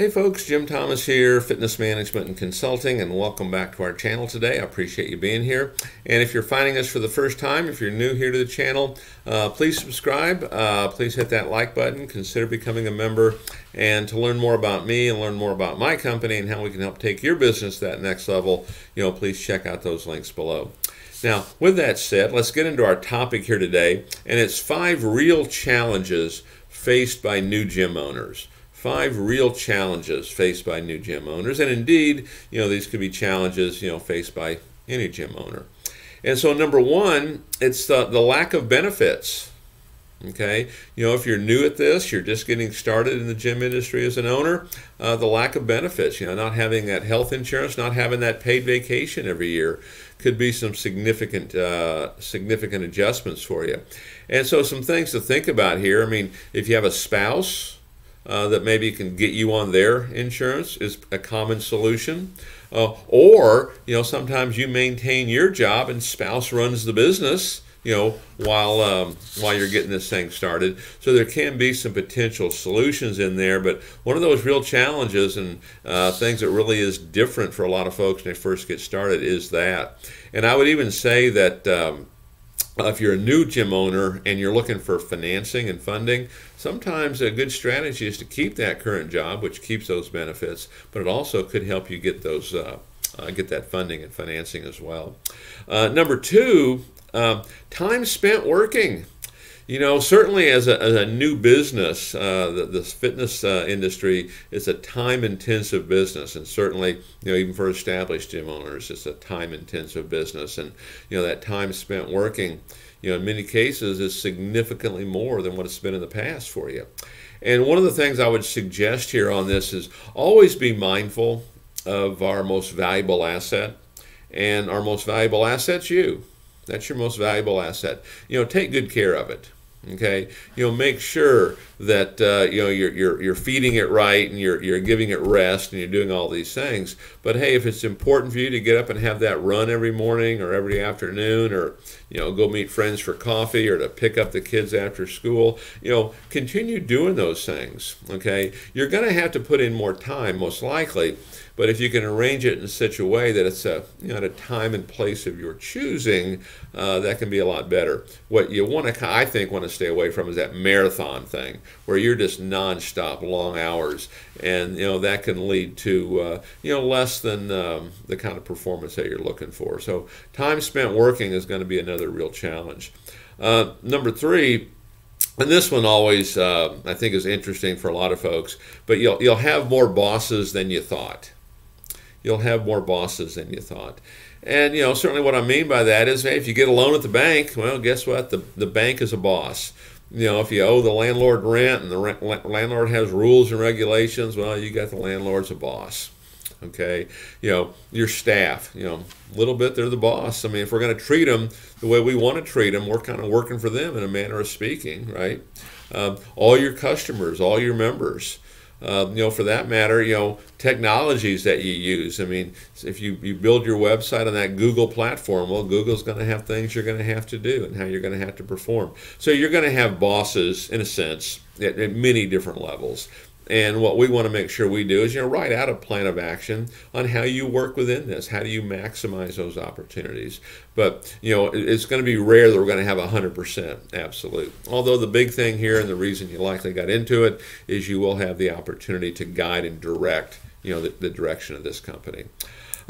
Hey folks, Jim Thomas here, Fitness Management and Consulting, and welcome back to our channel today. I appreciate you being here. And if you're finding us for the first time, if you're new here to the channel, uh, please subscribe. Uh, please hit that like button. Consider becoming a member. And to learn more about me and learn more about my company and how we can help take your business to that next level, you know, please check out those links below. Now, with that said, let's get into our topic here today, and it's five real challenges faced by new gym owners five real challenges faced by new gym owners. And indeed, you know, these could be challenges, you know, faced by any gym owner. And so number one, it's the, the lack of benefits. Okay, you know, if you're new at this, you're just getting started in the gym industry as an owner, uh, the lack of benefits, you know, not having that health insurance, not having that paid vacation every year could be some significant, uh, significant adjustments for you. And so some things to think about here. I mean, if you have a spouse, uh, that maybe can get you on their insurance is a common solution. Uh, or, you know, sometimes you maintain your job and spouse runs the business, you know, while um, while you're getting this thing started. So there can be some potential solutions in there, but one of those real challenges and uh, things that really is different for a lot of folks when they first get started is that. And I would even say that. Um, if you're a new gym owner and you're looking for financing and funding, sometimes a good strategy is to keep that current job, which keeps those benefits, but it also could help you get those uh, uh, get that funding and financing as well. Uh, number two, um, time spent working. You know, certainly as a, as a new business, uh, the, this fitness uh, industry is a time-intensive business, and certainly, you know, even for established gym owners, it's a time-intensive business, and you know that time spent working, you know, in many cases is significantly more than what it's been in the past for you. And one of the things I would suggest here on this is always be mindful of our most valuable asset, and our most valuable asset's you. That's your most valuable asset. You know, take good care of it. Okay, you know, make sure that uh, you know you're, you're you're feeding it right and you're you're giving it rest and you're doing all these things. But hey, if it's important for you to get up and have that run every morning or every afternoon, or you know, go meet friends for coffee or to pick up the kids after school, you know, continue doing those things. Okay, you're going to have to put in more time, most likely. But if you can arrange it in such a way that it's a, you know, at a time and place of your choosing, uh, that can be a lot better. What you want to, I think, want to stay away from is that marathon thing where you're just nonstop, long hours, and you know that can lead to uh, you know less than um, the kind of performance that you're looking for. So time spent working is going to be another real challenge. Uh, number three and this one always uh, I think is interesting for a lot of folks. But you'll you'll have more bosses than you thought you'll have more bosses than you thought. And you know, certainly what I mean by that is, hey, if you get a loan at the bank, well, guess what? The the bank is a boss. You know, if you owe the landlord rent and the rent, landlord has rules and regulations, well, you got the landlord's a boss. Okay, you know your staff. You know, a little bit they're the boss. I mean, if we're going to treat them the way we want to treat them, we're kind of working for them in a manner of speaking, right? Um, all your customers, all your members. Uh, you know, for that matter, you know, technologies that you use. I mean, if you, you build your website on that Google platform, well, Google's going to have things you're going to have to do and how you're going to have to perform. So you're going to have bosses, in a sense, at, at many different levels. And what we want to make sure we do is, you know, write out a plan of action on how you work within this. How do you maximize those opportunities? But, you know, it's going to be rare that we're going to have 100% absolute. Although the big thing here and the reason you likely got into it is you will have the opportunity to guide and direct, you know, the, the direction of this company.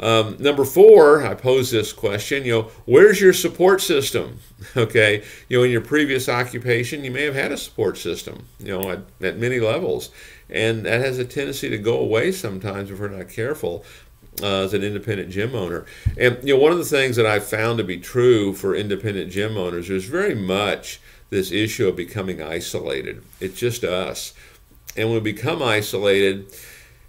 Um, number four, I pose this question, you know, where's your support system? Okay, you know, in your previous occupation, you may have had a support system, you know, at, at many levels. And that has a tendency to go away sometimes if we're not careful. Uh, as an independent gym owner. And you know, one of the things that I've found to be true for independent gym owners is very much this issue of becoming isolated. It's just us. And when we become isolated,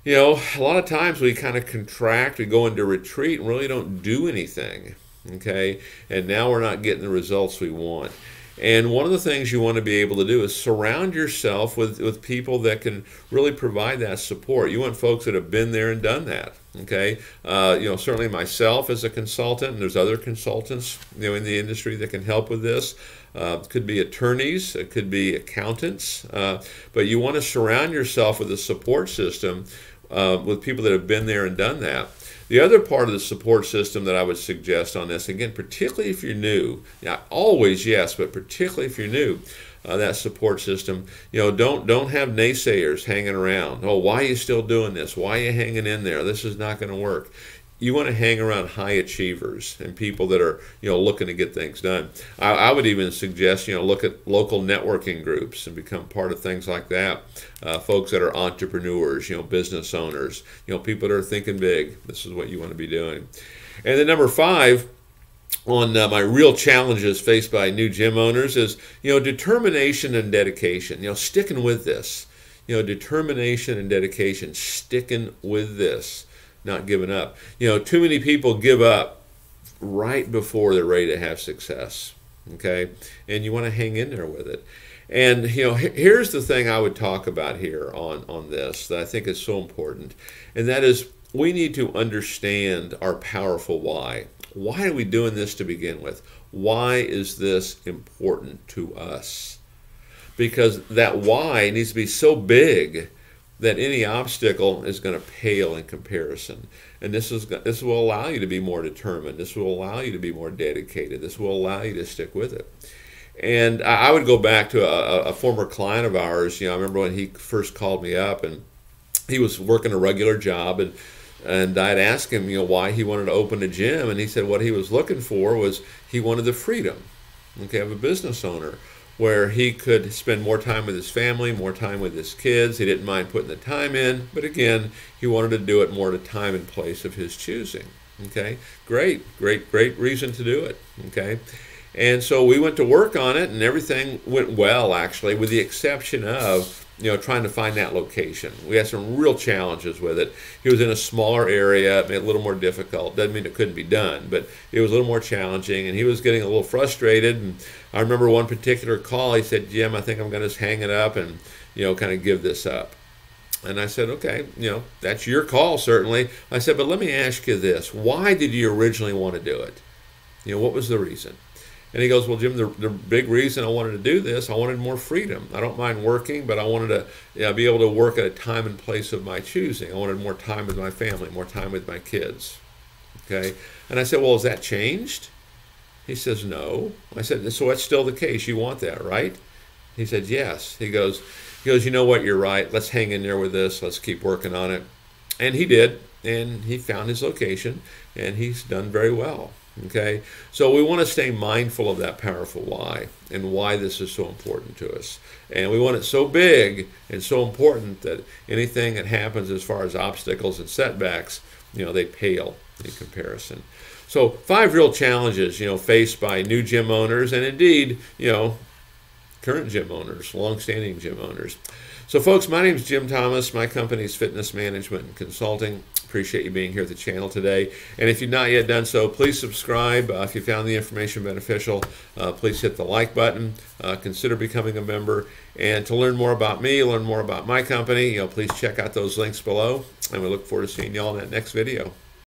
you know, a lot of times we kind of contract, we go into retreat and really don't do anything. Okay. And now we're not getting the results we want. And one of the things you want to be able to do is surround yourself with, with people that can really provide that support. You want folks that have been there and done that. Okay, uh, you know certainly myself as a consultant, and there's other consultants you know in the industry that can help with this. Uh, could be attorneys, it could be accountants, uh, but you want to surround yourself with a support system uh, with people that have been there and done that. The other part of the support system that I would suggest on this, again, particularly if you're new, yeah, always yes, but particularly if you're new, uh, that support system. You know, don't don't have naysayers hanging around. Oh, why are you still doing this? Why are you hanging in there? This is not going to work you want to hang around high achievers and people that are you know looking to get things done. I, I, would even suggest you know look at local networking groups and become part of things like that. Uh, folks that are entrepreneurs, you know, business owners, you know, people that are thinking big. This is what you want to be doing. And then number five on uh, my real challenges faced by new gym owners is you know determination and dedication. You know, sticking with this. You know, determination and dedication, sticking with this not giving up. You know, too many people give up right before they're ready to have success. Okay, and you want to hang in there with it. And you know, here's the thing I would talk about here on on this that I think is so important, and that is we need to understand our powerful why. Why are we doing this to begin with? Why is this important to us? Because that why needs to be so big that any obstacle is going to pale in comparison. And this is this will allow you to be more determined. This will allow you to be more dedicated. This will allow you to stick with it. And I would go back to a, a former client of ours. You know, I remember when he first called me up, and he was working a regular job, and and I'd ask him, you know, why he wanted to open a gym, and he said what he was looking for was he wanted the freedom, okay, of a business owner where he could spend more time with his family, more time with his kids. He didn't mind putting the time in, but again, he wanted to do it more at a time and place of his choosing. Okay, great, great, great reason to do it. Okay, and so we went to work on it, and everything went well, actually, with the exception of you know, trying to find that location. We had some real challenges with it. He was in a smaller area, it made it a little more difficult. Doesn't mean it couldn't be done, but it was a little more challenging, and he was getting a little frustrated. And I remember one particular call, he said, Jim, I think I'm going to just hang it up and, you know, kind of give this up. And I said, okay, you know, that's your call, certainly. I said, but let me ask you this. Why did you originally want to do it? You know, what was the reason? And he goes, Well, Jim, the, the big reason I wanted to do this, I wanted more freedom. I don't mind working, but I wanted to you know, be able to work at a time and place of my choosing. I wanted more time with my family, more time with my kids. Okay. And I said, Well, has that changed? He says, No. I said, So that's still the case. You want that, right? He said, Yes. He goes, he goes, you know what, you're right. Let's hang in there with this. Let's keep working on it. And he did, and he found his location, and he's done very well. Okay, so we want to stay mindful of that powerful why and why this is so important to us. And we want it so big and so important that anything that happens as far as obstacles and setbacks, you know, they pale in comparison. So five real challenges, you know, faced by new gym owners and indeed, you know, current gym owners, long-standing gym owners. So folks, my name is Jim Thomas. My company is Fitness Management and Consulting. Appreciate you being here at the channel today. And if you've not yet done so, please subscribe. Uh, if you found the information beneficial, uh, please hit the like button. Uh, consider becoming a member. And to learn more about me, learn more about my company, you know, please check out those links below. And we look forward to seeing you all in that next video.